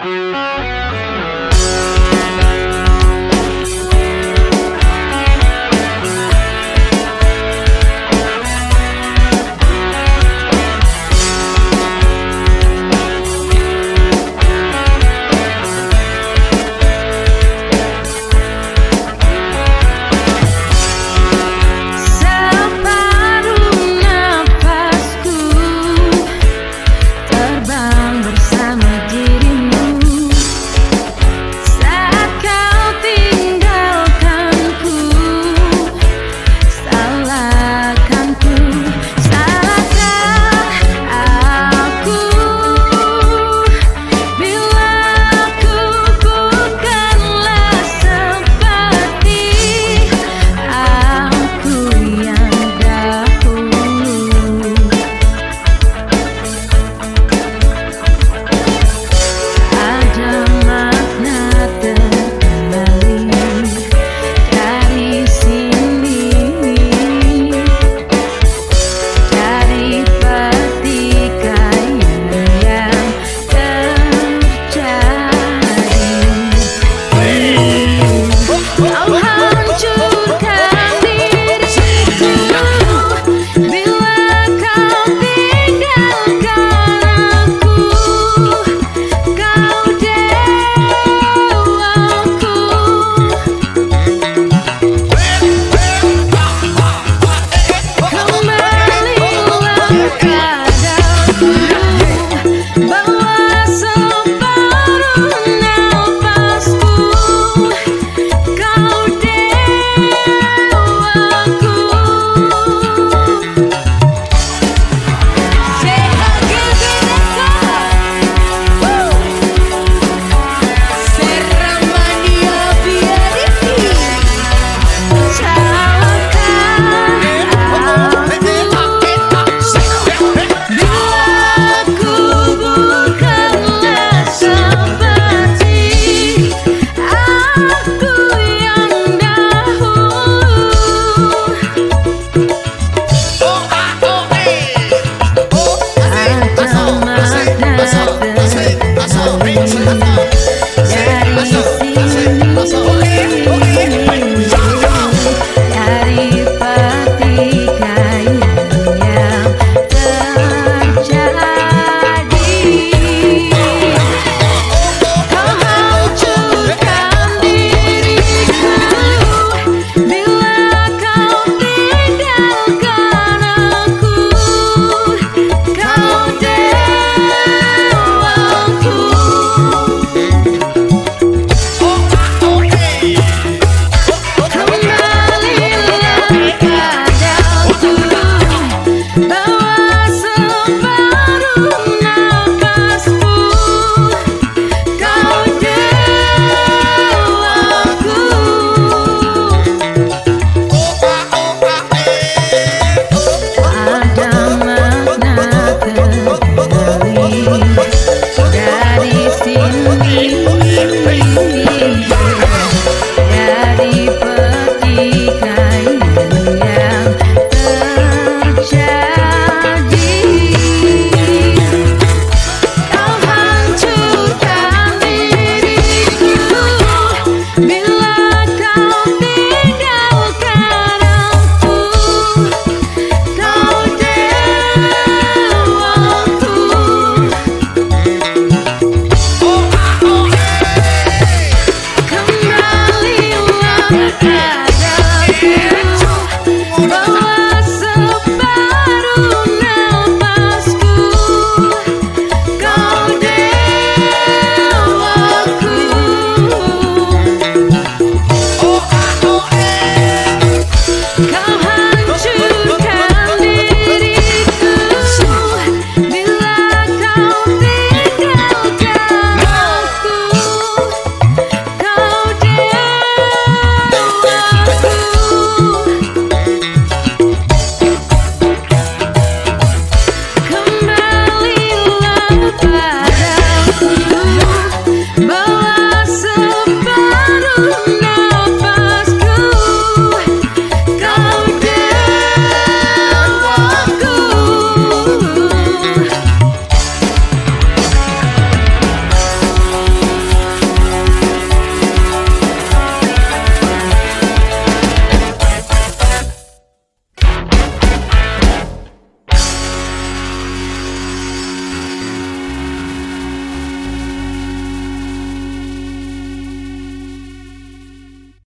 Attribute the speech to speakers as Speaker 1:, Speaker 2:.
Speaker 1: Música